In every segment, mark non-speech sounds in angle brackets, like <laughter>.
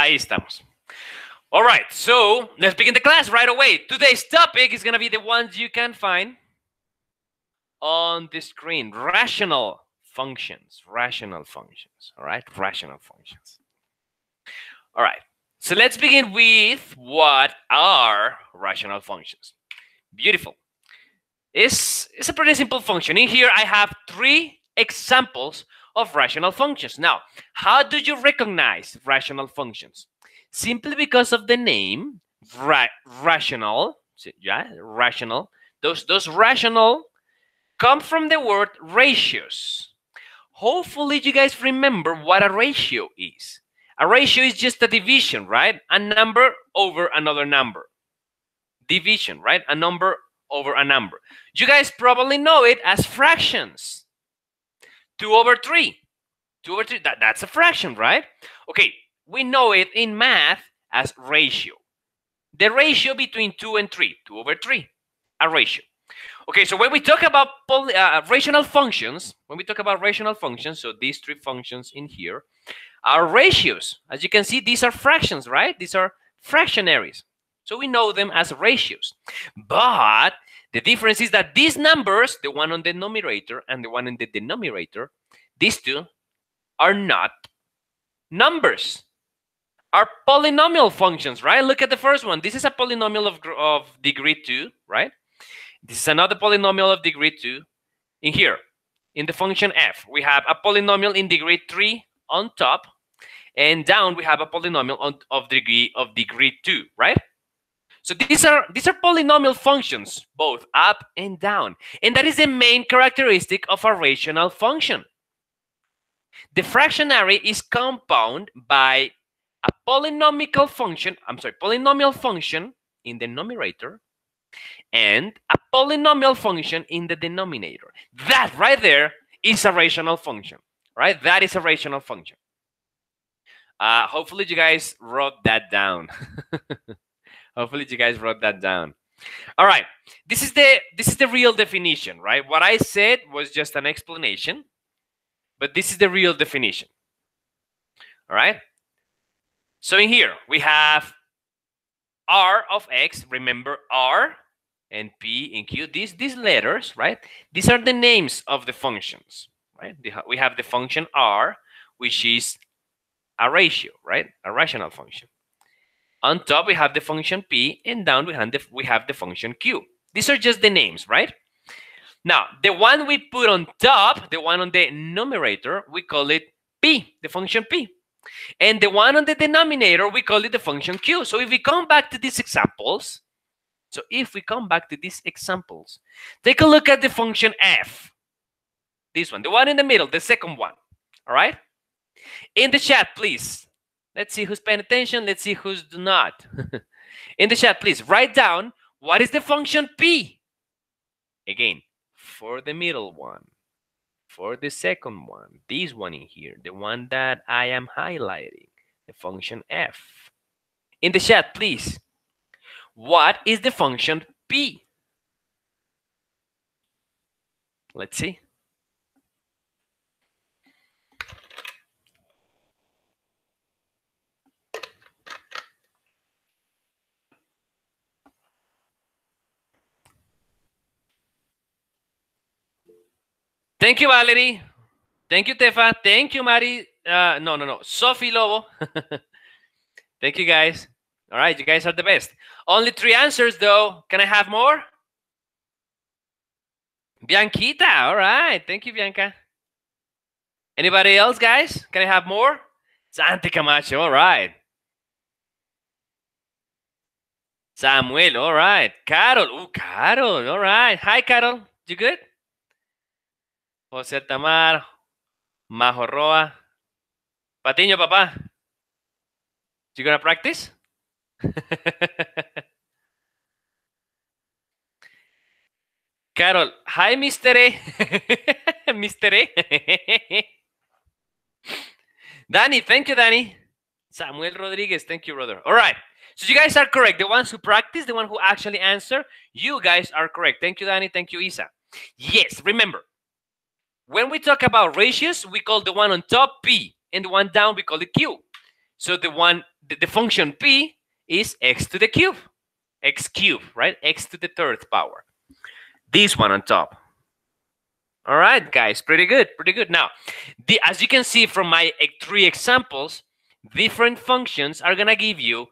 Ahí estamos. All right, so let's begin the class right away. Today's topic is going to be the ones you can find on the screen. Rational functions, rational functions, all right? Rational functions. All right, so let's begin with what are rational functions. Beautiful. It's, it's a pretty simple function. In here, I have three examples of rational functions. Now, how do you recognize rational functions? Simply because of the name, ra rational, yeah, rational. Those, those rational come from the word ratios. Hopefully you guys remember what a ratio is. A ratio is just a division, right? A number over another number. Division, right? A number over a number. You guys probably know it as fractions. 2 over 3. 2 over 3, that, that's a fraction, right? Okay, we know it in math as ratio. The ratio between 2 and 3, 2 over 3, a ratio. Okay, so when we talk about uh, rational functions, when we talk about rational functions, so these three functions in here are ratios. As you can see, these are fractions, right? These are fractionaries. So we know them as ratios. But the difference is that these numbers, the one on the numerator and the one in the denominator, these two are not numbers, are polynomial functions, right? Look at the first one. This is a polynomial of, of degree 2, right? This is another polynomial of degree 2. In here, in the function f, we have a polynomial in degree 3 on top, and down we have a polynomial on, of degree of degree 2, right? So these are these are polynomial functions, both up and down. And that is the main characteristic of a rational function. The fractionary is compound by a polynomial function, I'm sorry, polynomial function in the numerator and a polynomial function in the denominator. That right there is a rational function, right? That is a rational function. Uh, hopefully you guys wrote that down. <laughs> hopefully you guys wrote that down. All right, this is the this is the real definition, right? What I said was just an explanation, but this is the real definition. All right. So in here we have r of x. Remember r and P and Q, these, these letters, right? These are the names of the functions, right? We have the function R, which is a ratio, right? A rational function. On top, we have the function P, and down we have the, we have the function Q. These are just the names, right? Now, the one we put on top, the one on the numerator, we call it P, the function P. And the one on the denominator, we call it the function Q. So if we come back to these examples, so if we come back to these examples, take a look at the function f. This one, the one in the middle, the second one. All right? In the chat, please. Let's see who's paying attention. Let's see who's not. <laughs> in the chat, please write down what is the function p. Again, for the middle one, for the second one, this one in here, the one that I am highlighting, the function f. In the chat, please what is the function p? Let's see. Thank you, Valerie. Thank you, Tefa. Thank you, Mari. Uh, no, no, no. Sophie Lobo. <laughs> Thank you, guys. All right, you guys are the best. Only three answers, though. Can I have more? Bianquita. All right. Thank you, Bianca. Anybody else, guys? Can I have more? Santi Camacho. All right. Samuel. All right. Carol. Oh, Carol. All right. Hi, Carol. You good? José Tamar. Majo Roa. Patiño, papá. You gonna practice? <laughs> Carol, hi, Mr. A. Mr. A. Danny, thank you, Danny. Samuel Rodriguez, thank you, brother. All right. So you guys are correct. The ones who practice, the one who actually answer, you guys are correct. Thank you, Danny. Thank you, Isa. Yes, remember, when we talk about ratios, we call the one on top P, and the one down, we call it Q. So the one, the, the function p is x to the cube, x cube, right? x to the third power. This one on top. All right, guys, pretty good, pretty good. Now, the, as you can see from my three examples, different functions are gonna give you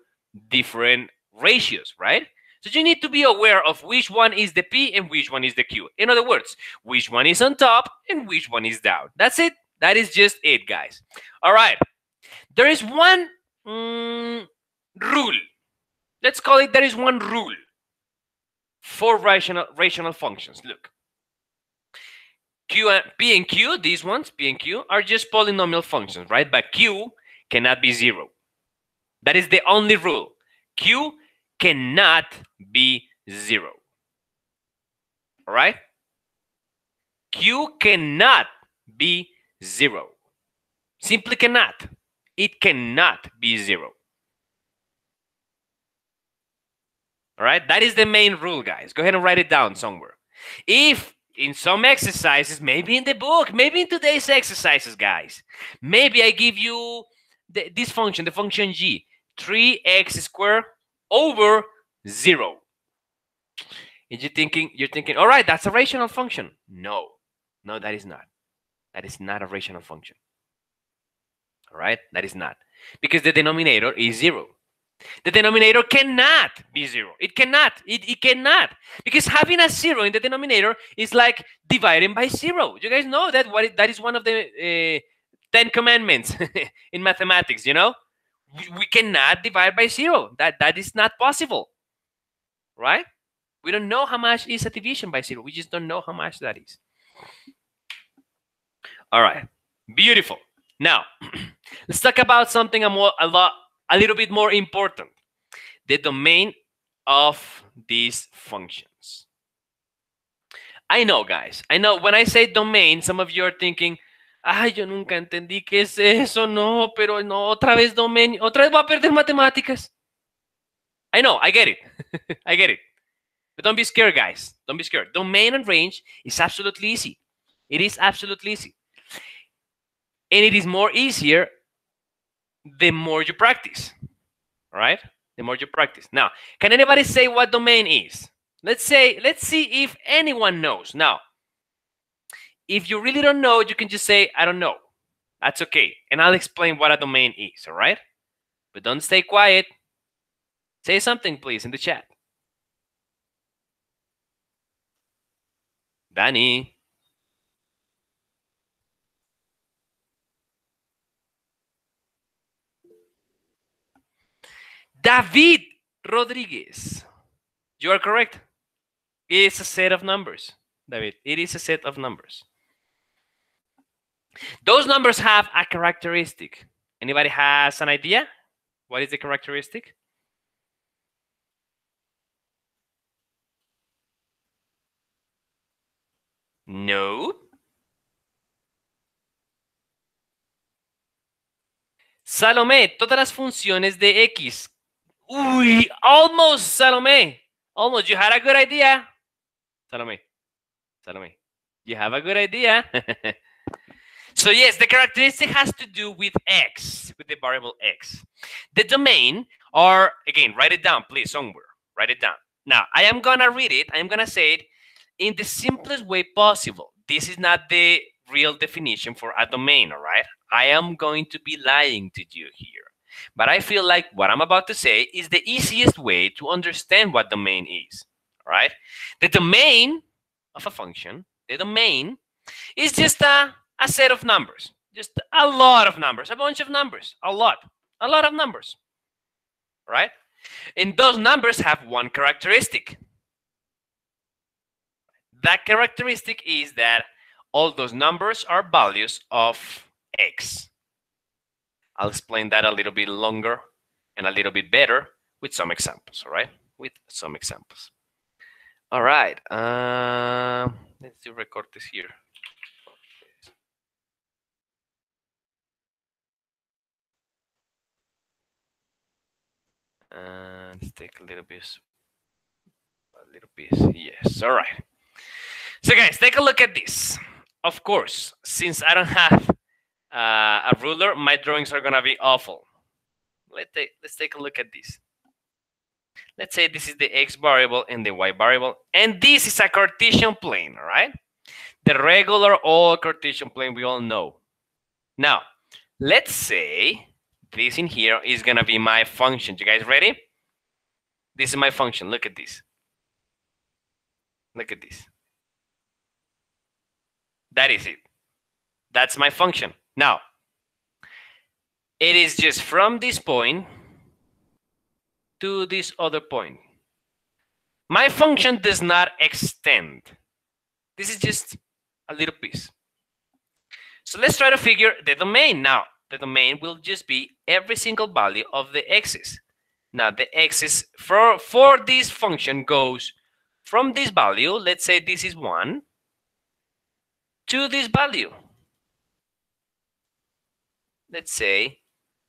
different ratios, right? So you need to be aware of which one is the P and which one is the Q. In other words, which one is on top and which one is down. That's it. That is just it, guys. All right. There is one mm, rule. Let's call it there is one rule for rational rational functions. Look. Q and P and Q, these ones, P and Q, are just polynomial functions, right? But Q cannot be zero. That is the only rule. Q cannot be zero. All right? Q cannot be zero. Simply cannot. It cannot be zero. All right? That is the main rule, guys. Go ahead and write it down somewhere. If in some exercises, maybe in the book, maybe in today's exercises, guys, maybe I give you the, this function, the function g, 3x squared over 0. And you're thinking, you're thinking, all right, that's a rational function. No, no, that is not. That is not a rational function. All right, that is not. Because the denominator is 0. The denominator cannot be zero. It cannot. It, it cannot. Because having a zero in the denominator is like dividing by zero. You guys know that what that is one of the uh, Ten Commandments <laughs> in mathematics, you know? We, cannot divide by zero. That That is not possible, right? We don't know how much is a division by zero. We just don't know how much that is. All right, beautiful. Now, <clears throat> let's talk about something a, more, a lot a little bit more important, the domain of these functions. I know, guys. I know when I say domain, some of you are thinking, ay, yo nunca entendí qué es eso, no, pero no, otra vez domain, otra vez voy a perder matemáticas. I know, I get it. <laughs> I get it. But don't be scared, guys. Don't be scared. Domain and range is absolutely easy. It is absolutely easy. And it is more easier the more you practice. All right? The more you practice. Now, can anybody say what domain is? Let's say, let's see if anyone knows. Now, if you really don't know, you can just say, I don't know. That's okay. And I'll explain what a domain is, all right? But don't stay quiet. Say something, please, in the chat. Danny. David Rodriguez. You are correct. It is a set of numbers, David. It is a set of numbers. Those numbers have a characteristic. Anybody has an idea? What is the characteristic? No. Salomé, todas las funciones de X Uy, almost, Salome. Almost. You had a good idea. Salome. Salome. You have a good idea. <laughs> so yes, the characteristic has to do with x, with the variable x. The domain are, again, write it down, please, somewhere. Write it down. Now, I am going to read it. I am going to say it in the simplest way possible. This is not the real definition for a domain, all right? I am going to be lying to you here. But I feel like what I'm about to say is the easiest way to understand what domain is. Right? The domain of a function, the domain, is just a, a set of numbers. Just a lot of numbers, a bunch of numbers, a lot, a lot of numbers. Right? And those numbers have one characteristic. That characteristic is that all those numbers are values of x. I'll explain that a little bit longer and a little bit better with some examples, all right? With some examples. All right. Uh, let's do record this here. And let's take a little bit, a little bit. Yes. All right. So guys, take a look at this. Of course, since I don't have uh, a ruler, my drawings are gonna be awful. Let's take, let's take a look at this. Let's say this is the x variable and the y variable, and this is a Cartesian plane, all right? The regular old Cartesian plane we all know. Now, let's say this in here is gonna be my function. You guys ready? This is my function. Look at this. Look at this. That is it. That's my function. Now, it is just from this point to this other point. My function does not extend. This is just a little piece. So let's try to figure the domain. Now, the domain will just be every single value of the x's. Now, the x's for, for this function goes from this value, let's say this is 1, to this value. Let's say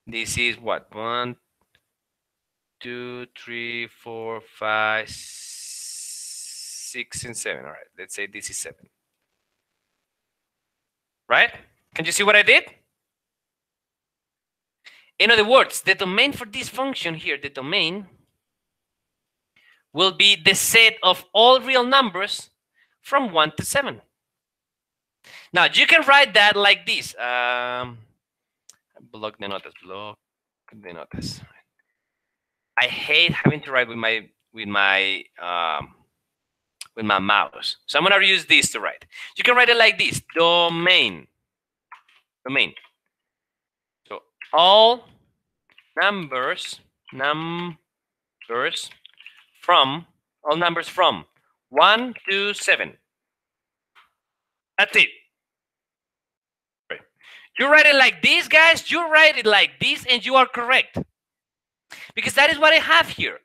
this is what? One, two, three, four, five, six, and seven. All right, let's say this is seven. Right? Can you see what I did? In other words, the domain for this function here, the domain, will be the set of all real numbers from 1 to 7. Now, you can write that like this. Um, bloc de notas, bloc de notas. I hate having to write with my with my um, with my mouse. So I'm gonna use this to write. You can write it like this: domain, domain. All numbers, numbers from all numbers from one to seven. That's it. You write it like this, guys. You write it like this, and you are correct. Because that is what I have here.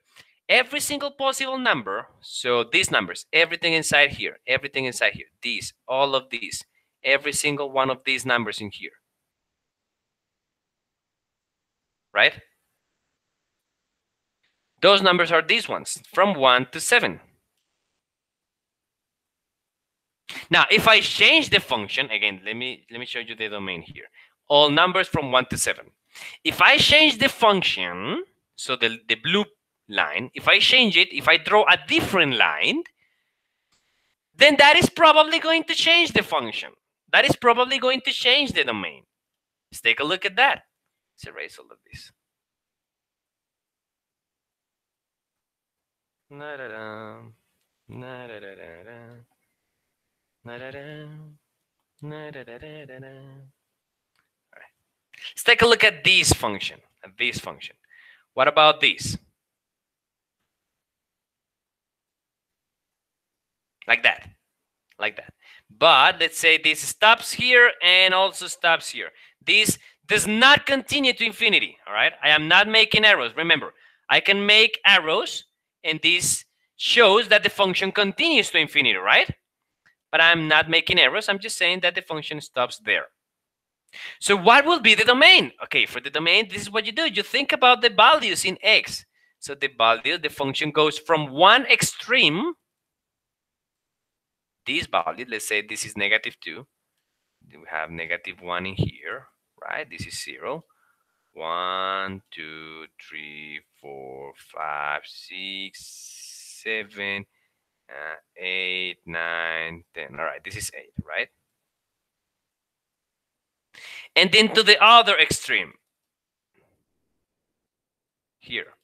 Every single possible number. So these numbers, everything inside here, everything inside here, these, all of these, every single one of these numbers in here. Right? Those numbers are these ones, from 1 to 7. Now, if I change the function, again, let me let me show you the domain here. All numbers from 1 to 7. If I change the function, so the, the blue line, if I change it, if I draw a different line, then that is probably going to change the function. That is probably going to change the domain. Let's take a look at that. Let's erase all of this. Let's take a look at this function, at this function. What about this? Like that, like that. But let's say this stops here and also stops here. This does not continue to infinity, all right? I am not making arrows. Remember, I can make arrows and this shows that the function continues to infinity, right? but I'm not making arrows. I'm just saying that the function stops there. So what will be the domain? Okay, for the domain, this is what you do. You think about the values in x. So the value, the function goes from one extreme, this value, let's say this is negative 2. We have negative 1 in here, right? This is 0. 1, 2, 3, 4, 5, 6, 7, uh, 8, 9, 10. All right, this is 8, right? And then to the other extreme. Here.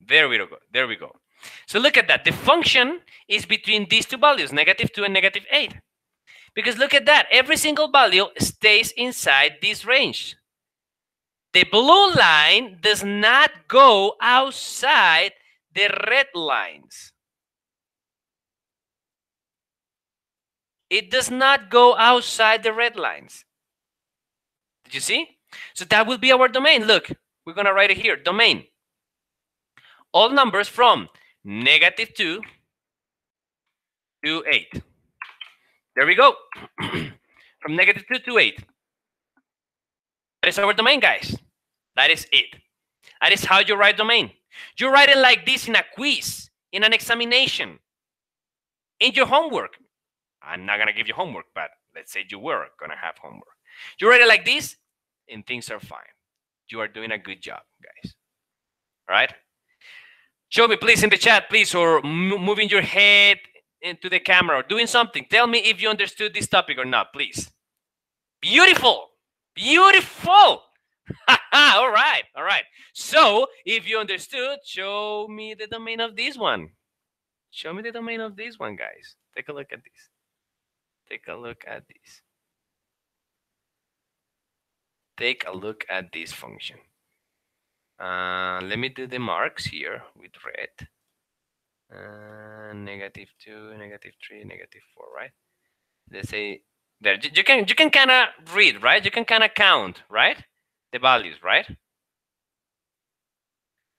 There we go. There we go. So look at that. The function is between these two values, negative 2 and negative 8. Because look at that. Every single value stays inside this range. The blue line does not go outside the red lines. It does not go outside the red lines. Did you see? So that will be our domain. Look, we're going to write it here. Domain. All numbers from negative 2 to 8. There we go. <clears throat> from negative 2 to 8. That is our domain, guys. That is it. That is how you write domain. You write it like this in a quiz, in an examination, in your homework. I'm not going to give you homework, but let's say you were going to have homework. You write it like this, and things are fine. You are doing a good job, guys. All right. Show me, please, in the chat, please, or moving your head into the camera or doing something. Tell me if you understood this topic or not, please. Beautiful. Beautiful. <laughs> all right. All right. So if you understood, show me the domain of this one. Show me the domain of this one, guys. Take a look at this. Take a look at this. Take a look at this function. Uh, let me do the marks here with red. Uh, negative two, negative three, negative four, right? Let's say there. You can you can kind of read, right? You can kind of count, right? The values, right?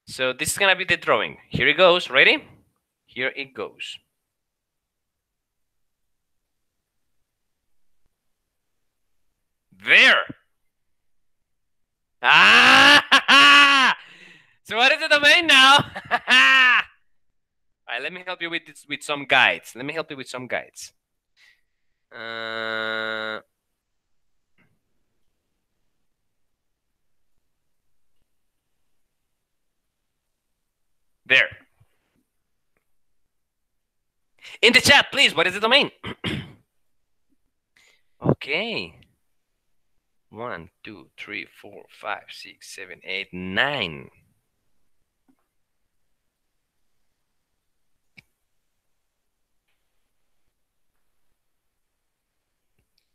So this is gonna be the drawing. Here it goes. Ready? Here it goes. There. Ah! <laughs> so what is the domain now? <laughs> Right, let me help you with this, with some guides. Let me help you with some guides. Uh, there. In the chat, please, what is the domain? <clears throat> okay. One, two, three, four, five, six, seven, eight, nine.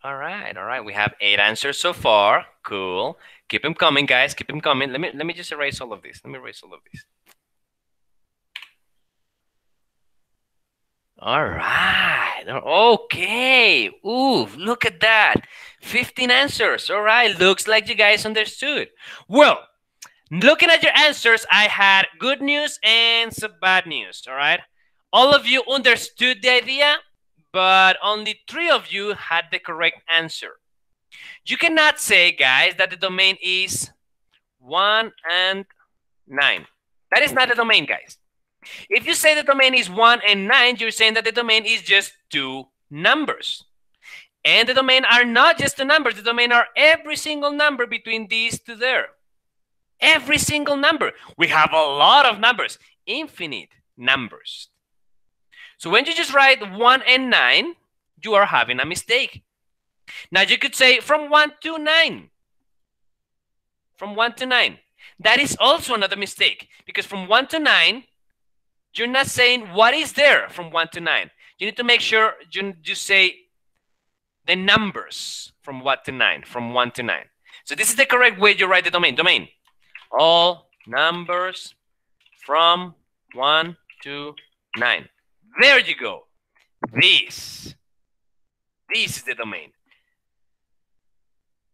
All right, all right. We have eight answers so far. Cool. Keep them coming, guys. Keep them coming. Let me let me just erase all of this. Let me erase all of this. All right. Okay. Ooh, look at that. 15 answers. All right. Looks like you guys understood. Well, looking at your answers, I had good news and some bad news. All right. All of you understood the idea but only three of you had the correct answer. You cannot say, guys, that the domain is 1 and 9. That is not the domain, guys. If you say the domain is 1 and 9, you're saying that the domain is just two numbers. And the domain are not just the numbers. The domain are every single number between these two there. Every single number. We have a lot of numbers, infinite numbers. So when you just write 1 and 9, you are having a mistake. Now you could say from 1 to 9. From 1 to 9. That is also another mistake because from 1 to 9, you're not saying what is there from 1 to 9. You need to make sure you just say the numbers from 1 to 9, from 1 to 9. So this is the correct way you write the domain. Domain. All numbers from 1 to 9. There you go. This. This is the domain.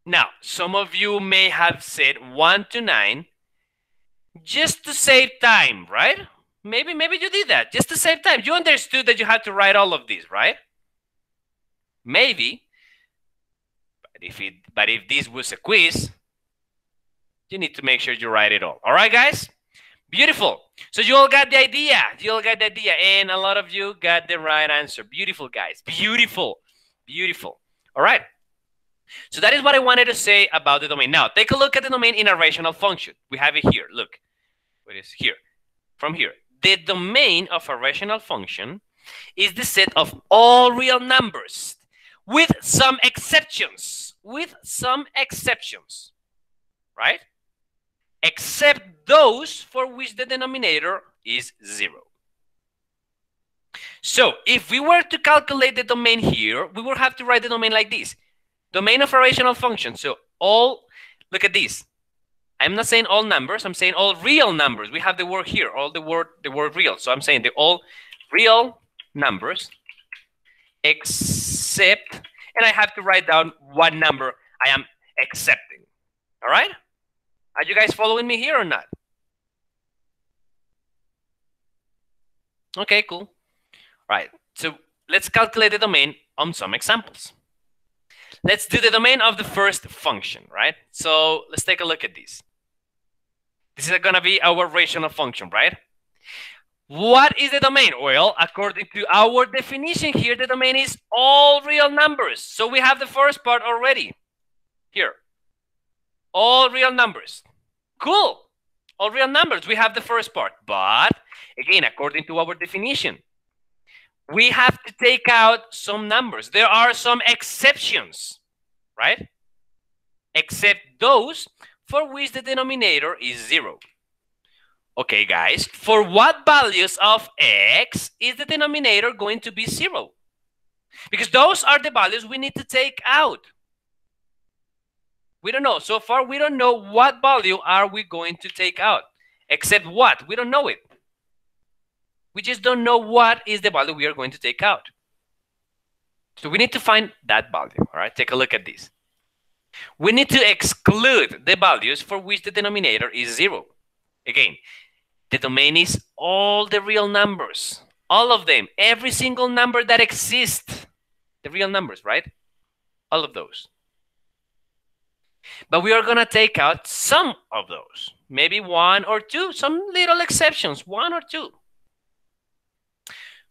Now, some of you may have said 1 to 9 just to save time, right? Maybe maybe you did that just to save time. You understood that you had to write all of these, right? Maybe. But if it but if this was a quiz, you need to make sure you write it all. All right, guys? Beautiful. So you all got the idea. You all got the idea. And a lot of you got the right answer. Beautiful, guys. Beautiful. Beautiful. All right. So that is what I wanted to say about the domain. Now, take a look at the domain in a rational function. We have it here. Look. What is here? From here. The domain of a rational function is the set of all real numbers with some exceptions. With some exceptions. Right? Except those for which the denominator is zero. So if we were to calculate the domain here, we will have to write the domain like this. Domain of a rational function. So all, look at this. I'm not saying all numbers, I'm saying all real numbers. We have the word here, all the word, the word real. So I'm saying the all real numbers except, and I have to write down what number I am accepting. All right? Are you guys following me here or not? Okay, cool. All right, so let's calculate the domain on some examples. Let's do the domain of the first function, right? So let's take a look at this. This is going to be our rational function, right? What is the domain? Well, according to our definition here, the domain is all real numbers. So we have the first part already here all real numbers. Cool. All real numbers. We have the first part. But again, according to our definition, we have to take out some numbers. There are some exceptions, right? Except those for which the denominator is zero. Okay, guys, for what values of x is the denominator going to be zero? Because those are the values we need to take out. We don't know. So far, we don't know what value are we going to take out. Except what? We don't know it. We just don't know what is the value we are going to take out. So we need to find that value. All right, take a look at this. We need to exclude the values for which the denominator is zero. Again, the domain is all the real numbers, all of them, every single number that exists, the real numbers, right? All of those. But we are going to take out some of those, maybe one or two, some little exceptions, one or two.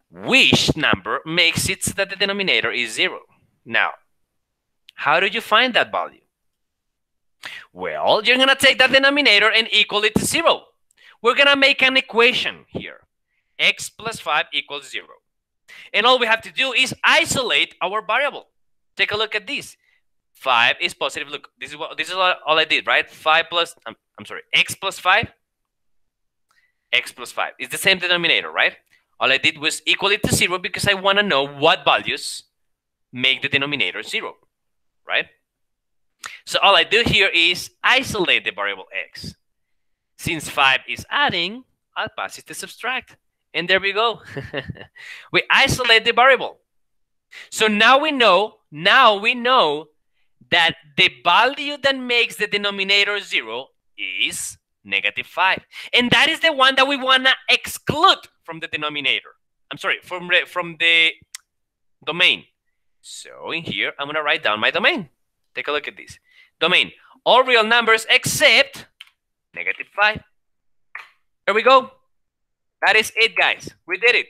Which number makes it so that the denominator is zero? Now, how do you find that value? Well, you're going to take that denominator and equal it to zero. We're going to make an equation here. x plus 5 equals 0. And all we have to do is isolate our variable. Take a look at this. 5 is positive. Look, this is what this is all I did, right? 5 plus, I'm, I'm sorry, x plus 5. x plus 5 is the same denominator, right? All I did was equal it to 0 because I want to know what values make the denominator 0, right? So all I do here is isolate the variable x. Since 5 is adding, I'll pass it to subtract. And there we go. <laughs> we isolate the variable. So now we know, now we know that the value that makes the denominator 0 is negative 5. And that is the one that we want to exclude from the denominator. I'm sorry, from, from the domain. So in here, I'm going to write down my domain. Take a look at this. Domain, all real numbers except negative 5. There we go. That is it, guys. We did it.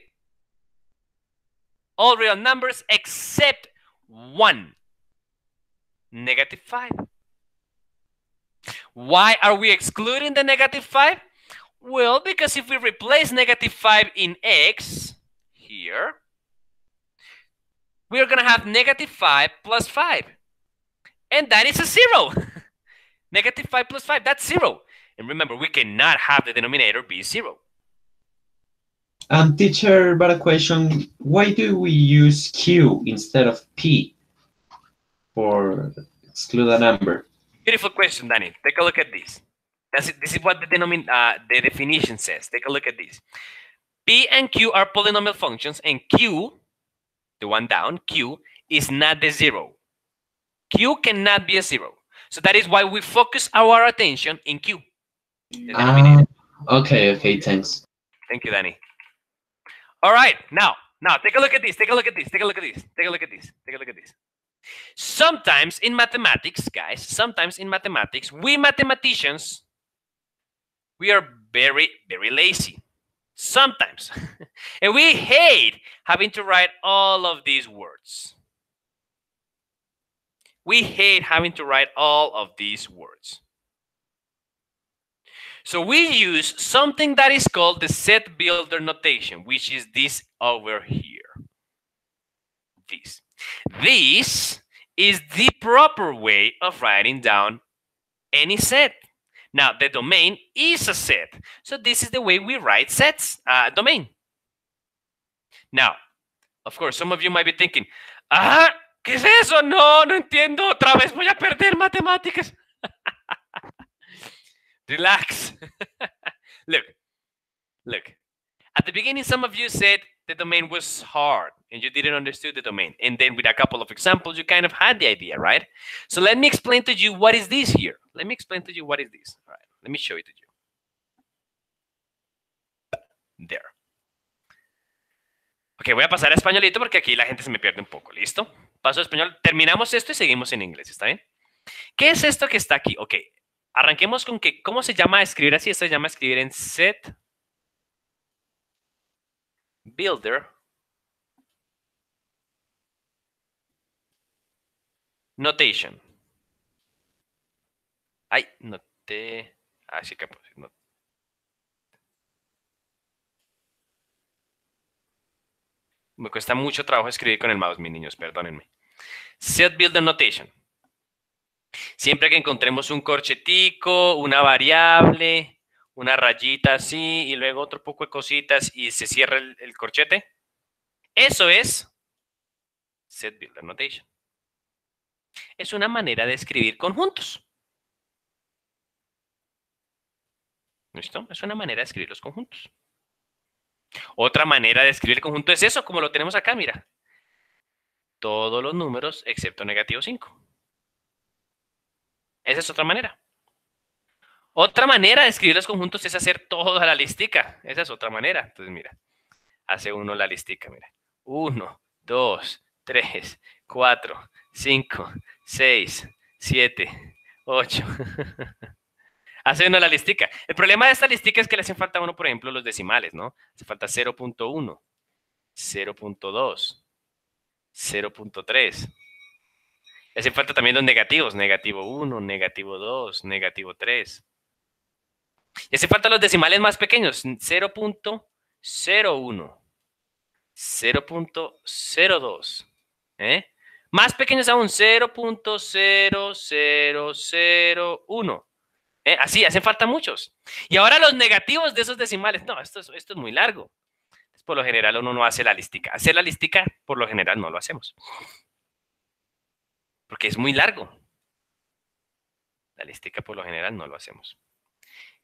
All real numbers except 1 negative 5. Why are we excluding the negative 5? Well, because if we replace negative 5 in x here, we're going to have negative 5 plus 5. And that is a 0. <laughs> negative 5 plus 5, that's 0. And remember, we cannot have the denominator be 0. Um, teacher, but a question, why do we use Q instead of P? For exclude a number? Beautiful question, Danny. Take a look at this. That's it. This is what the, denomin uh, the definition says. Take a look at this. P and Q are polynomial functions, and Q, the one down, Q, is not the zero. Q cannot be a zero. So that is why we focus our attention in Q. Uh, okay, okay, thanks. Thank you, Danny. All right, now, now take a look at this. Take a look at this. Take a look at this. Take a look at this. Take a look at this. Sometimes in mathematics, guys, sometimes in mathematics, we mathematicians, we are very, very lazy. Sometimes. <laughs> and we hate having to write all of these words. We hate having to write all of these words. So we use something that is called the set builder notation, which is this over here. This. This is the proper way of writing down any set. Now, the domain is a set. So this is the way we write sets, uh, domain. Now, of course, some of you might be thinking, ah, ¿qué es eso? No, no entiendo. Otra vez voy a perder matemáticas. <laughs> Relax. <laughs> look, look. At the beginning, some of you said the domain was hard and you didn't understand the domain. And then with a couple of examples, you kind of had the idea, right? So let me explain to you what is this here. Let me explain to you what is this. All right, let me show it to you. There. Ok, voy a pasar a españolito porque aquí la gente se me pierde un poco. ¿Listo? Paso a español. Terminamos esto y seguimos en inglés. ¿Está bien? ¿Qué es esto que está aquí? Ok, arranquemos con que, ¿cómo se llama escribir así? Esto se llama escribir en set builder notation. Ay, noté. Así que pues, no. Me cuesta mucho trabajo escribir con el mouse, mis niños, perdónenme. Set builder notation. Siempre que encontremos un corchetico, una variable, una rayita así y luego otro poco de cositas y se cierra el, corchete, eso es set builder notation. Es una manera de escribir conjuntos. ¿Listo? Es una manera de escribir los conjuntos. Otra manera de escribir el conjunto es eso, como lo tenemos acá, mira. Todos los números excepto negativo 5. Esa es otra manera. Otra manera de escribir los conjuntos es hacer toda la listica. Esa es otra manera. Entonces, mira, hace uno la listica, mira. 1, 2, 3, 4, 5, 6, 7, 8. Hace uno la listica. El problema de esta listica es que le hacen falta uno, por ejemplo, los decimales, ¿no? Hace falta 0.1, 0.2, 0.3. Le hacen falta también los negativos, negativo 1, negativo 2, negativo 3. Y hace falta los decimales más pequeños, 0.01, 0.02. ¿eh? Más pequeños aún, 0.0001. ¿Eh? Así, hacen falta muchos. Y ahora los negativos de esos decimales. No, esto es, esto es muy largo. Por lo general uno no hace la listica. Hacer la listica, por lo general, no lo hacemos. Porque es muy largo. La listica, por lo general, no lo hacemos.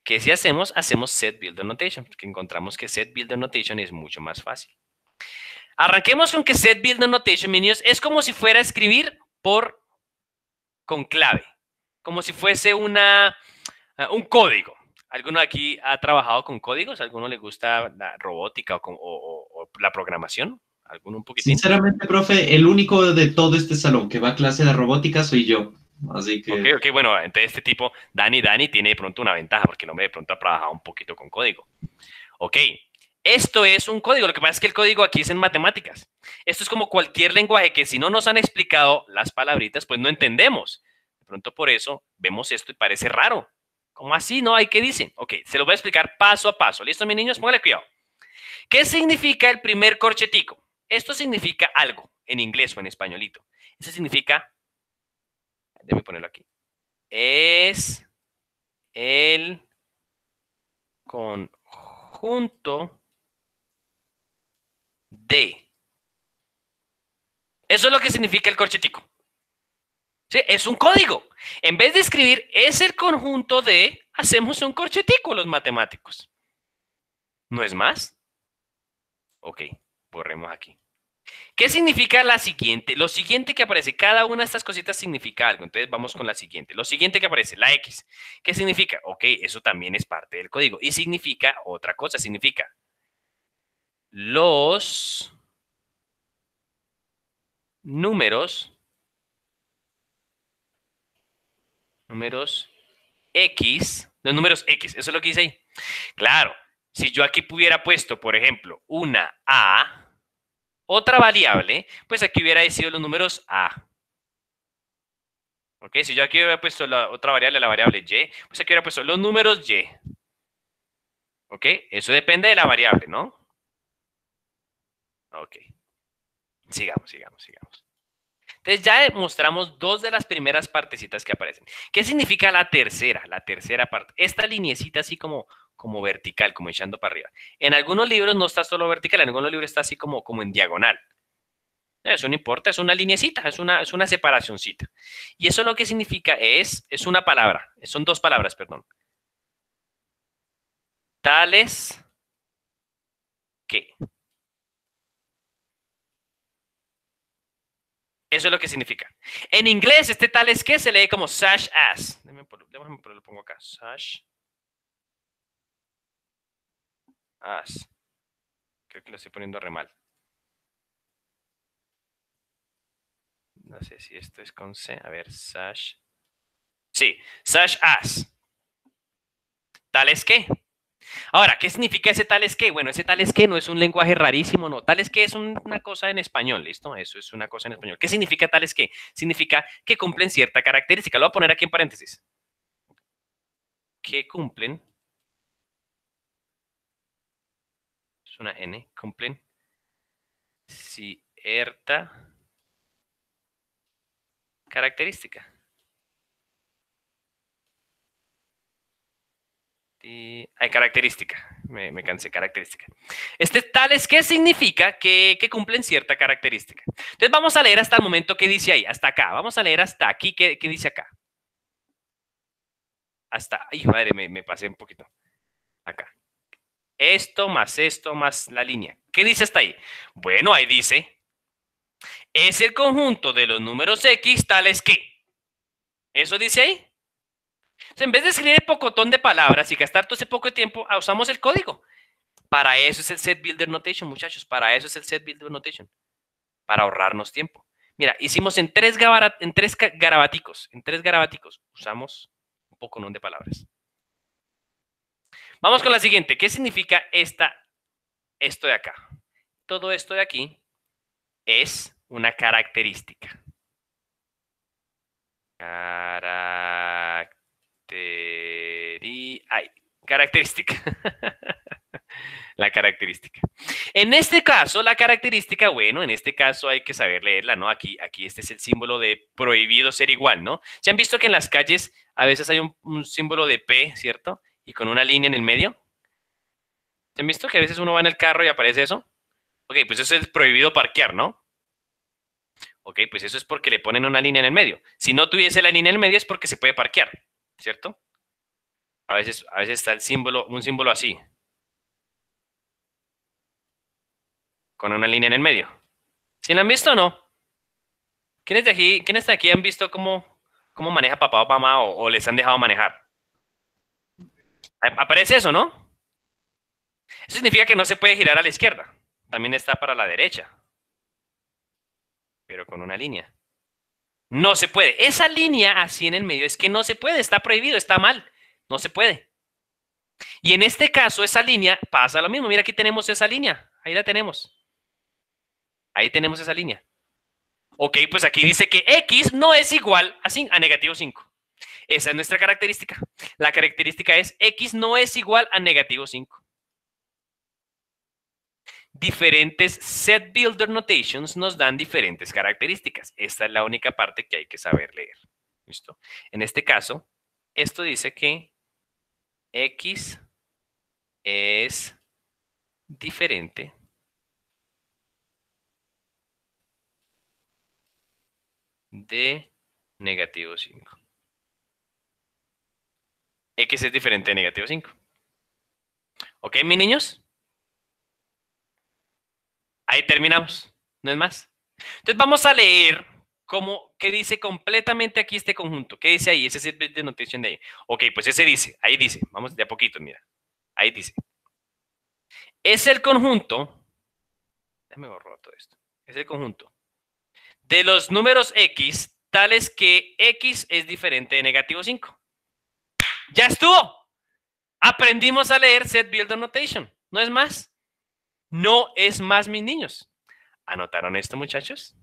¿Qué si hacemos? Hacemos set builder notation, porque encontramos que set builder notation es mucho más fácil. Arranquemos con que set builder notation, niños, es como si fuera a escribir por con clave, como si fuese una, uh, un código. ¿Alguno aquí ha trabajado con códigos? ¿Alguno le gusta la robótica o, o, o la programación? ¿Alguno un poquitín? Sinceramente, profe, el único de todo este salón que va a clase de robótica soy yo. Así que... Ok, bueno, entonces este tipo, Dani, Dani, tiene de pronto una ventaja porque el hombre de pronto ha trabajado un poquito con código. Ok, esto es un código, lo que pasa es que el código aquí es en matemáticas. Esto es como cualquier lenguaje que si no nos han explicado las palabritas, pues no entendemos. De pronto por eso vemos esto y parece raro. ¿Cómo así? No hay que dicen. Ok, se lo voy a explicar paso a paso. ¿Listo, mis niños? Póngale cuidado. ¿Qué significa el primer corchetico? Esto significa algo en inglés o en españolito. Eso significa, déjame ponerlo aquí, es el conjunto de. Eso es lo que significa el corchetico. ¿Sí? Es un código. En vez de escribir es el conjunto de, hacemos un corchetico los matemáticos. ¿No es más? Ok, borremos aquí. ¿Qué significa la siguiente? Lo siguiente que aparece, cada una de estas cositas significa algo. Entonces vamos con la siguiente. Lo siguiente que aparece, la X. ¿Qué significa? Ok, eso también es parte del código. Y significa otra cosa, significa los números, números X, los números X, eso es lo que dice ahí. Claro, si yo aquí hubiera puesto, por ejemplo, una A, otra variable, pues aquí hubiera sido los números A. Ok, si yo aquí hubiera puesto la otra variable, la variable Y, pues aquí hubiera puesto los números Y. Ok, eso depende de la variable, ¿no? Ok. Sigamos, sigamos, sigamos. Entonces ya mostramos dos de las primeras partecitas que aparecen. ¿Qué significa la tercera? La tercera parte. Esta linecita así como, como vertical, como echando para arriba. En algunos libros no está solo vertical, en algunos libros está así como, como en diagonal. Eso no importa, es una linecita, es una, es una separacióncita. Y eso lo que significa es, es una palabra, son dos palabras, perdón. Tales que. Eso es lo que significa. En inglés, este tal es que se lee como sash as. Déjame, déjame lo pongo acá. As. Creo que lo estoy poniendo re mal. No sé si esto es con C. A ver, sash. Sí, sash as. Tal es que. Ahora, ¿qué significa ese tal es que? Bueno, ese tal es que no es un lenguaje rarísimo, no. Tal es que es una cosa en español, ¿listo? Eso es una cosa en español. ¿Qué significa tal es que? Significa que cumplen cierta característica. Lo voy a poner aquí en paréntesis. que cumplen, una N, cumplen cierta característica. hay característica, me, me, cansé, característica. Este tal es que significa que, cumplen cierta característica. Entonces vamos a leer hasta el momento que dice ahí, hasta acá. Vamos a leer hasta aquí, ¿qué, dice acá? Hasta, ay madre, me, me pasé un poquito. Acá. Esto más esto más la línea. ¿Qué dice hasta ahí? Bueno, ahí dice, es el conjunto de los números X tales que. ¿Eso dice ahí? en vez de escribir pocotón de palabras y gastar todo ese poco de tiempo, ah, usamos el código. Para eso es el set builder notation, muchachos. Para eso es el set builder notation. Para ahorrarnos tiempo. Mira, hicimos en tres, en tres garabaticos. En tres garabaticos usamos un poco de palabras. Vamos con la siguiente. ¿Qué significa esta, esto de acá? Todo esto de aquí es una característica. Característica característica. <laughs> la característica. En este caso, la característica, bueno, en este caso hay que saber leerla, ¿no? Aquí, aquí este es el símbolo de prohibido ser igual, ¿no? ¿Se han visto que en las calles a veces hay un, símbolo de P, ¿cierto? Y con una línea en el medio. ¿Se han visto que a veces uno va en el carro y aparece eso? Ok, pues eso es prohibido parquear, ¿no? Ok, pues eso es porque le ponen una línea en el medio. Si no tuviese la línea en el medio es porque se puede parquear. ¿cierto? A veces, a veces está el símbolo, un símbolo así, con una línea en el medio. ¿Sí lo han visto o no? ¿Quiénes de aquí, quiénes aquí han visto cómo, cómo maneja papá o mamá o, les han dejado manejar? Aparece eso, ¿no? Eso significa que no se puede girar a la izquierda. También está para la derecha. Pero con una línea. No se puede. Esa línea así en el medio es que no se puede, está prohibido, está mal, no se puede. Y en este caso, esa línea pasa lo mismo. Mira, aquí tenemos esa línea, ahí la tenemos. Ahí tenemos esa línea. Ok, pues aquí dice que X no es igual a, negativo 5. Esa es nuestra característica. La característica es X no es igual a negativo 5 diferentes set builder notations nos dan diferentes características. Esta es la única parte que hay que saber leer. ¿Listo? En este caso, esto dice que X es diferente de negativo 5. X es diferente de negativo 5. ¿Ok, mis niños? Ahí terminamos, no es más. Entonces vamos a leer cómo, qué dice completamente aquí este conjunto. ¿Qué dice ahí? Ese es el de notación de ahí. Ok, pues ese dice, ahí dice, vamos de a poquito, mira. Ahí dice. Es el conjunto, déjame borrar todo esto. Es el conjunto de los números x tales que x es diferente de negativo 5. Ya estuvo. Aprendimos a leer set builder notation. No es más. No es más mis niños. ¿Anotaron esto, muchachos?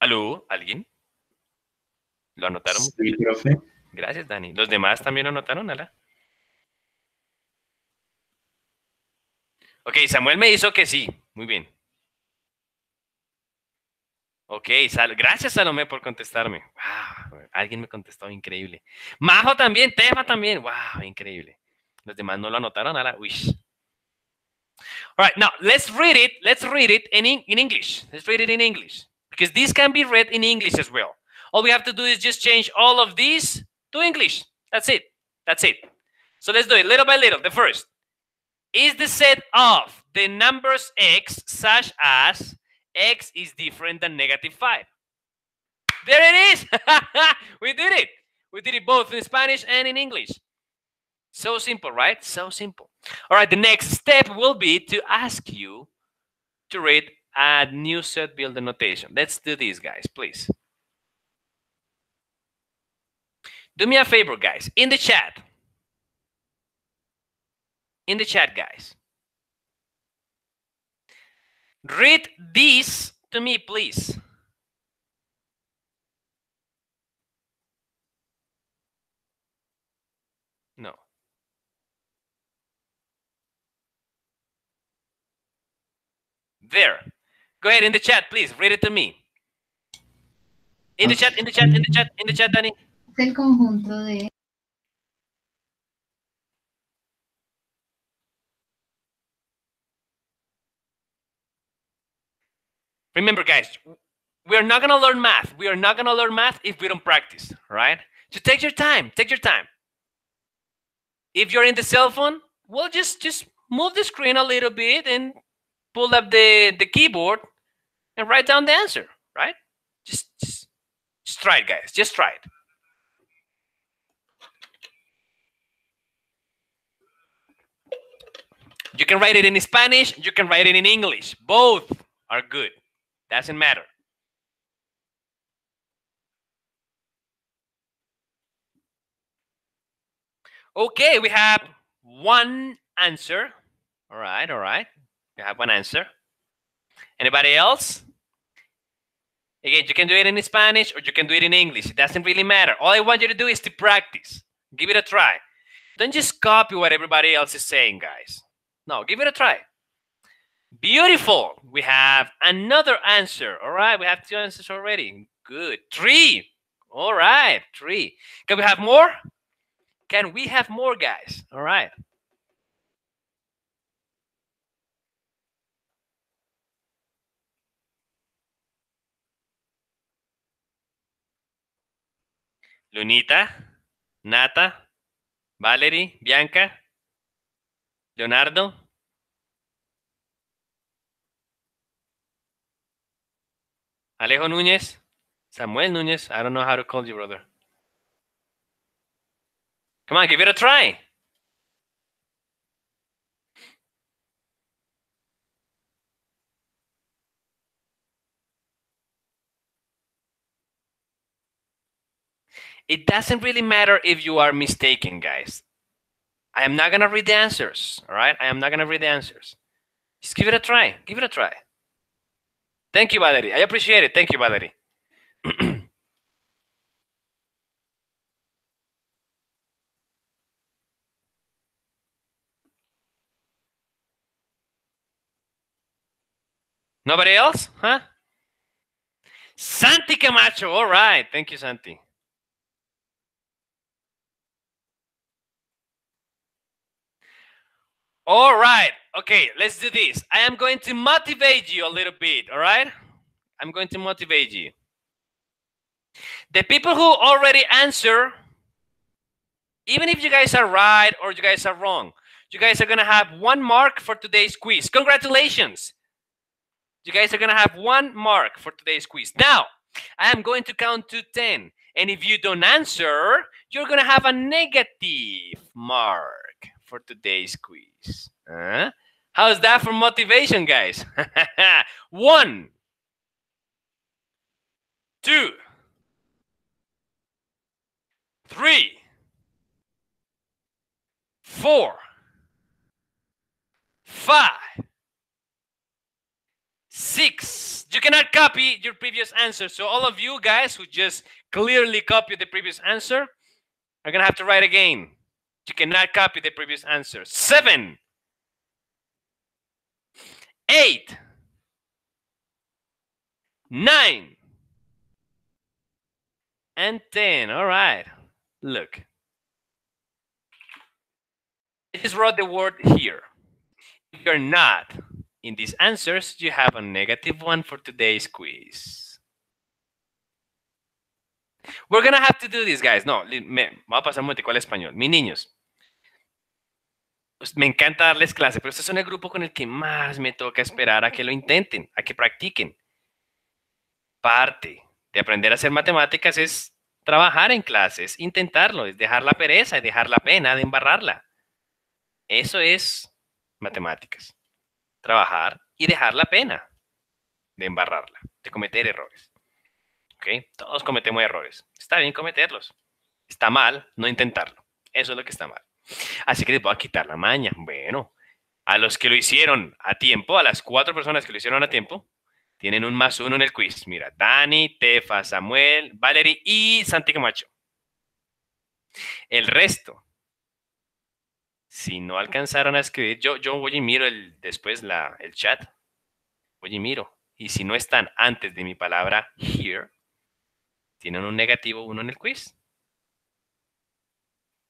¿Aló? ¿Alguien? ¿Lo anotaron? Sí, profe. Gracias, Dani. ¿Los demás también lo anotaron, Ala? Ok, Samuel me hizo que sí. Muy bien. Ok, sal gracias Salomé por contestarme. Wow, alguien me contestó, increíble. Majo también, Tefa también. Wow, increíble. Los demás no lo anotaron, nada. Wish. All right, now let's read it. Let's read it in, in English. Let's read it in English because this can be read in English as well. All we have to do is just change all of these to English. That's it. That's it. So let's do it little by little. The first is the set of the numbers x such as x is different than negative 5. There it is. <laughs> we did it. We did it both in Spanish and in English. So simple, right? So simple. All right, the next step will be to ask you to read a new set builder notation. Let's do this, guys, please. Do me a favor, guys, in the chat. In the chat, guys. Read this to me, please. No. There. Go ahead in the chat, please. Read it to me. In the chat, in the chat, in the chat, in the chat, Danny. El conjunto de Remember, guys, we are not going to learn math. We are not going to learn math if we don't practice, right? So take your time. Take your time. If you're in the cell phone, well, just just move the screen a little bit and pull up the, the keyboard and write down the answer, right? Just, just, just try it, guys. Just try it. You can write it in Spanish, you can write it in English. Both are good. Doesn't matter. Okay, we have one answer. All right, all right. We have one answer. Anybody else? Again, you can do it in Spanish or you can do it in English. It doesn't really matter. All I want you to do is to practice. Give it a try. Don't just copy what everybody else is saying, guys. No, give it a try. Beautiful. We have another answer. All right, we have two answers already. Good. Three. All right, three. Can we have more? Can we have more, guys? All right. Lunita, Nata, Valerie, Bianca, Leonardo. Alejo Núñez, Samuel Núñez. I don't know how to call you, brother. Come on, give it a try. It doesn't really matter if you are mistaken, guys. I am not going to read the answers, all right? I am not going to read the answers. Just give it a try. Give it a try. Thank you, Valerie. I appreciate it. Thank you, Valerie. <clears throat> Nobody else? Huh? Santi Camacho. All right. Thank you, Santi. All right. Okay, let's do this. I am going to motivate you a little bit. All right. I'm going to motivate you. The people who already answer, even if you guys are right or you guys are wrong, you guys are going to have one mark for today's quiz. Congratulations. You guys are going to have one mark for today's quiz. Now, I am going to count to 10. And if you don't answer, you're going to have a negative mark for today's quiz. Huh? How's that for motivation, guys? <laughs> One, two, three, four, five, six. You cannot copy your previous answer. So all of you guys who just clearly copied the previous answer are going to have to write again. You cannot copy the previous answer. Seven, eight, nine, and 10. All right. Look. I just wrote the word here. If you're not in these answers, you have a negative one for today's quiz. We're going to have to do this, guys. No, me, voy a pasar al español. Mis niños, me encanta darles clase, pero este son el grupo con el que más me toca esperar a que lo intenten, a que practiquen. Parte de aprender a hacer matemáticas es trabajar en clases, intentarlo, es dejar la pereza, es dejar la pena de embarrarla. Eso es matemáticas. Trabajar y dejar la pena de embarrarla, de cometer errores. ¿Ok? Todos cometemos errores. Está bien cometerlos. Está mal no intentarlo. Eso es lo que está mal. Así que les voy a quitar la maña. Bueno, a los que lo hicieron a tiempo, a las cuatro personas que lo hicieron a tiempo, tienen un más uno en el quiz. Mira, Dani, Tefa, Samuel, Valerie y Santi Camacho. El resto, si no alcanzaron a escribir, yo, yo voy y miro el, después la, el chat. Oye, miro. Y si no están antes de mi palabra here, tienen un negativo uno en el quiz.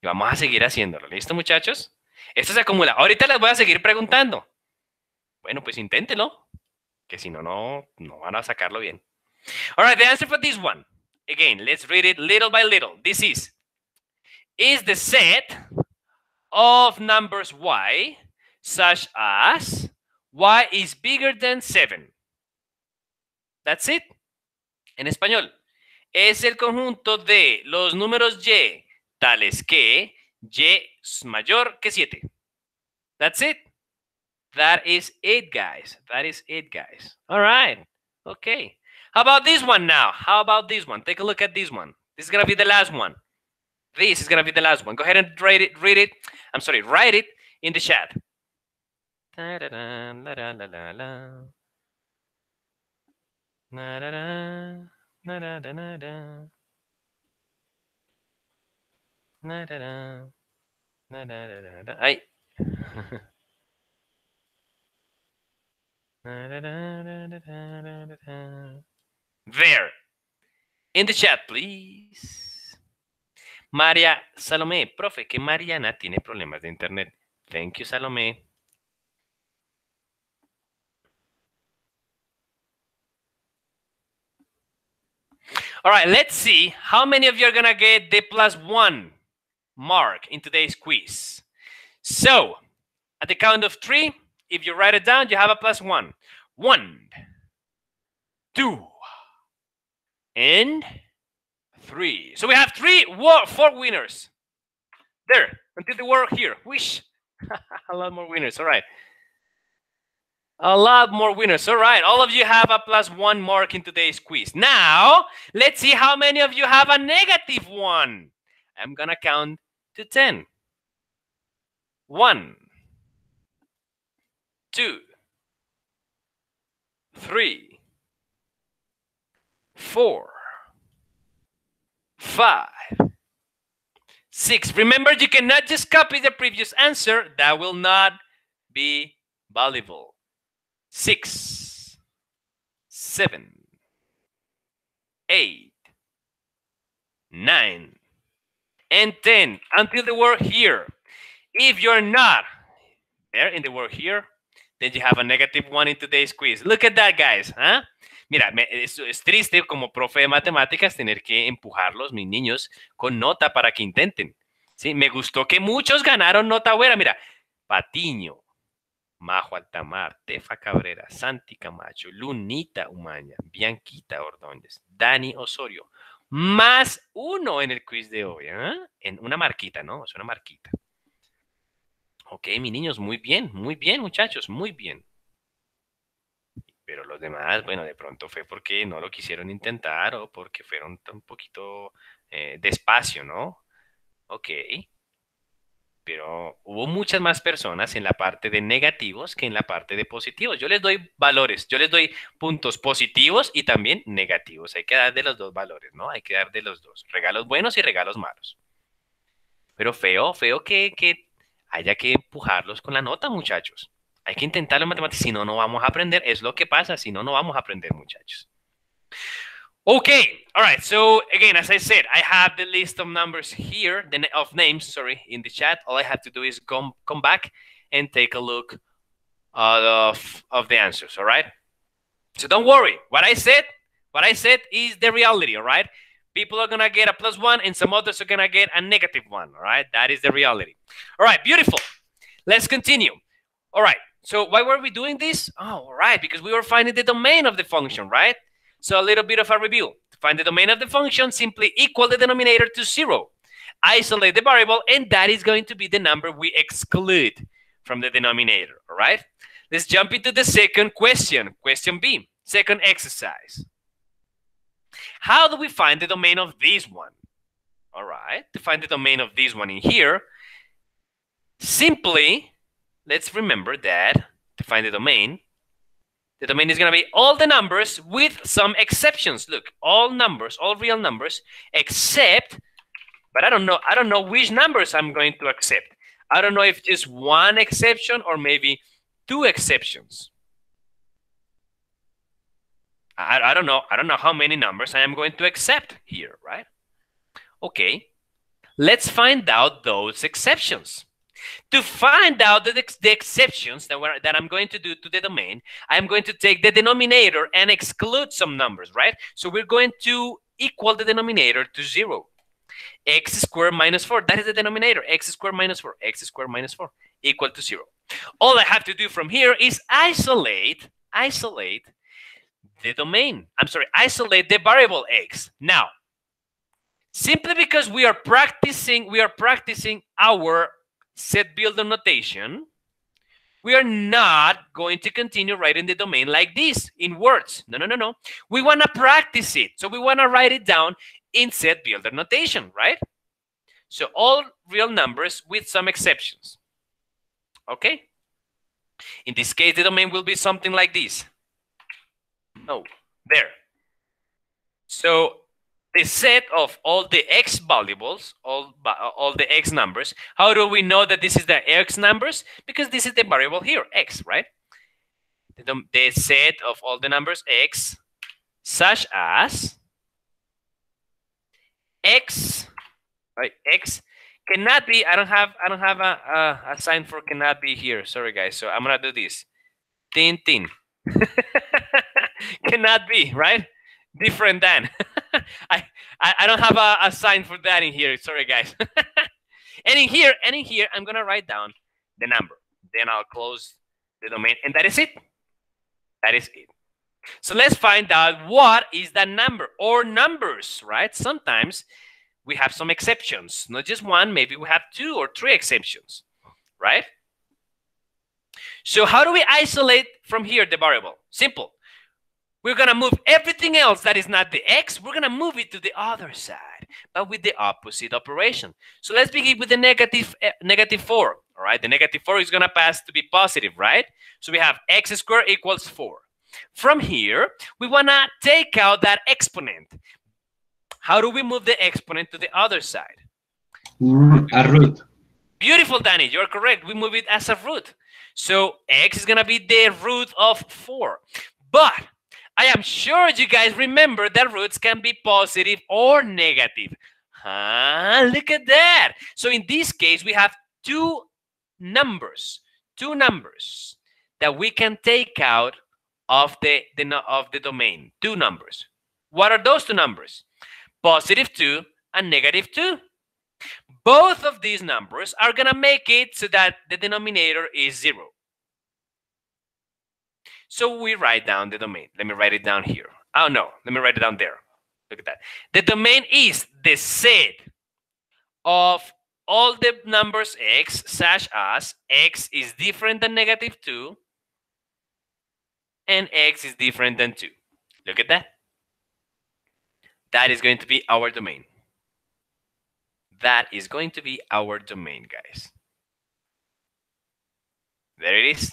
Y vamos a seguir haciéndolo. ¿Listo, muchachos? Esto se acumula. Ahorita les voy a seguir preguntando. Bueno, pues inténtelo. Que si no, no, no van a sacarlo bien. All right, the answer for this one. Again, let's read it little by little. This is, is the set of numbers y such as y is bigger than 7. That's it. En español, es el conjunto de los números y tales que y mayor que 7. That's it. That is it, guys. That is it, guys. All right. Okay. How about this one now? How about this one? Take a look at this one. This is going to be the last one. This is going to be the last one. Go ahead and read it. Read it. I'm sorry. Write it in the chat. <laughs> There. In the chat, please. María Salomé, profe, que Mariana tiene problemas de internet. Thank you, Salomé. All right, let's see how many of you are going to get the plus one mark in today's quiz. So, at the count of three, if you write it down, you have a plus one. One, two, and three. So we have three, four winners. There, until the word here. Wish. <laughs> a lot more winners. All right. A lot more winners. All right. All of you have a plus one mark in today's quiz. Now, let's see how many of you have a negative one. I'm going to count to 10. One, two, three, four, five, six. Remember, you cannot just copy the previous answer. That will not be valuable. Six, seven, eight, nine, and 10 until the word here. If you're not there in the word here, then you have a negative one in today's quiz. Look at that, guys. ¿ah? Mira, es, triste como profe de matemáticas tener que empujarlos, mis niños, con nota para que intenten. Sí, me gustó que muchos ganaron nota buena. Mira, Patiño, Majo Altamar, Tefa Cabrera, Santi Camacho, Lunita Umaña, Bianquita Ordóñez, Dani Osorio, más uno en el quiz de hoy. ¿eh? En una marquita, ¿no? Es una marquita. Ok, mis niños, muy bien, muy bien, muchachos, muy bien. Pero los demás, bueno, de pronto fue porque no lo quisieron intentar o porque fueron un poquito eh, despacio, ¿no? Ok pero hubo muchas más personas en la parte de negativos que en la parte de positivos. Yo les doy valores, yo les doy puntos positivos y también negativos. Hay que dar de los dos valores, ¿no? Hay que dar de los dos, regalos buenos y regalos malos. Pero feo, feo que, que haya que empujarlos con la nota, muchachos. Hay que intentarlo en matemáticas, si no, no vamos a aprender. Es lo que pasa, si no, no vamos a aprender, muchachos. Okay, all right. So again, as I said, I have the list of numbers here, the of names, sorry, in the chat. All I have to do is come come back and take a look uh, of of the answers. All right. So don't worry. What I said, what I said is the reality. All right. People are gonna get a plus one, and some others are gonna get a negative one. All right. That is the reality. All right. Beautiful. Let's continue. All right. So why were we doing this? Oh, all right. Because we were finding the domain of the function, right? So a little bit of a review. To find the domain of the function, simply equal the denominator to zero. Isolate the variable, and that is going to be the number we exclude from the denominator, all right? Let's jump into the second question, question B, second exercise. How do we find the domain of this one? All right, to find the domain of this one in here, simply, let's remember that to find the domain, the domain is going to be all the numbers with some exceptions. Look, all numbers, all real numbers, except, but I don't know, I don't know which numbers I'm going to accept. I don't know if just one exception or maybe two exceptions. I, I don't know. I don't know how many numbers I am going to accept here, right? Okay. Let's find out those exceptions. To find out the, the exceptions that, we're, that I'm going to do to the domain, I'm going to take the denominator and exclude some numbers, right? So we're going to equal the denominator to 0. x squared minus 4, that is the denominator. x squared minus 4, x squared minus 4, equal to 0. All I have to do from here is isolate, isolate the domain. I'm sorry, isolate the variable x. Now, simply because we are practicing, we are practicing our set builder notation, we are not going to continue writing the domain like this in words. No, no, no, no. We want to practice it. So we want to write it down in set builder notation, right? So all real numbers with some exceptions. Okay? In this case, the domain will be something like this. Oh, there. So the set of all the x variables, all, all the x numbers. How do we know that this is the x numbers? Because this is the variable here, x, right? The, the set of all the numbers x, such as x, right? X cannot be. I don't have. I don't have a, a, a sign for cannot be here. Sorry, guys. So I'm gonna do this. Tin tin. <laughs> cannot be right different than. <laughs> <laughs> I, I, don't have a, a sign for that in here. Sorry, guys. <laughs> and in here, and in here, I'm gonna write down the number. Then I'll close the domain, and that is it. That is it. So let's find out what is that number or numbers, right? Sometimes we have some exceptions, not just one, maybe we have two or three exceptions, right? So how do we isolate from here the variable? Simple. We're going to move everything else that is not the x, we're going to move it to the other side, but with the opposite operation. So let's begin with the negative, uh, negative 4. All right, the negative 4 is going to pass to be positive, right? So we have x squared equals 4. From here, we want to take out that exponent. How do we move the exponent to the other side? A root. Beautiful, Danny. You're correct. We move it as a root. So x is going to be the root of 4. But I am sure you guys remember that roots can be positive or negative. Huh? Look at that. So in this case, we have two numbers, two numbers that we can take out of the, the of the domain. Two numbers. What are those two numbers? Positive 2 and negative 2. Both of these numbers are going to make it so that the denominator is 0. So we write down the domain. Let me write it down here. Oh, no. Let me write it down there. Look at that. The domain is the set of all the numbers x such as x is different than negative 2 and x is different than 2. Look at that. That is going to be our domain. That is going to be our domain, guys. There it is.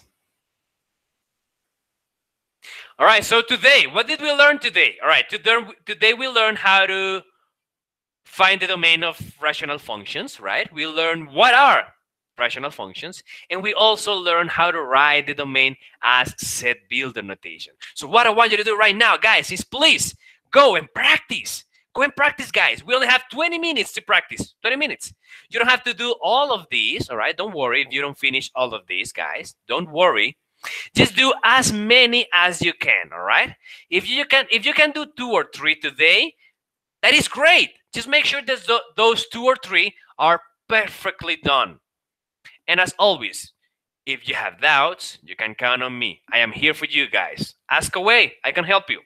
All right, so today, what did we learn today? All right, today we learned how to find the domain of rational functions, right? We learned what are rational functions, and we also learn how to write the domain as set builder notation. So what I want you to do right now, guys, is please go and practice. Go and practice, guys. We only have 20 minutes to practice. 20 minutes. You don't have to do all of these, all right? Don't worry if you don't finish all of these, guys. Don't worry. Just do as many as you can, all right? If you can if you can do two or three today, that is great. Just make sure that those two or three are perfectly done. And as always, if you have doubts, you can count on me. I am here for you guys. Ask away. I can help you.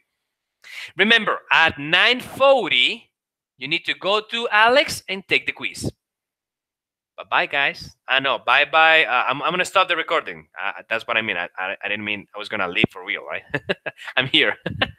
Remember, at 9:40, you need to go to Alex and take the quiz. Bye-bye, guys. I know. Bye-bye. Uh, I'm, I'm going to stop the recording. Uh, that's what I mean. I, I, I didn't mean I was going to leave for real, right? <laughs> I'm here. <laughs>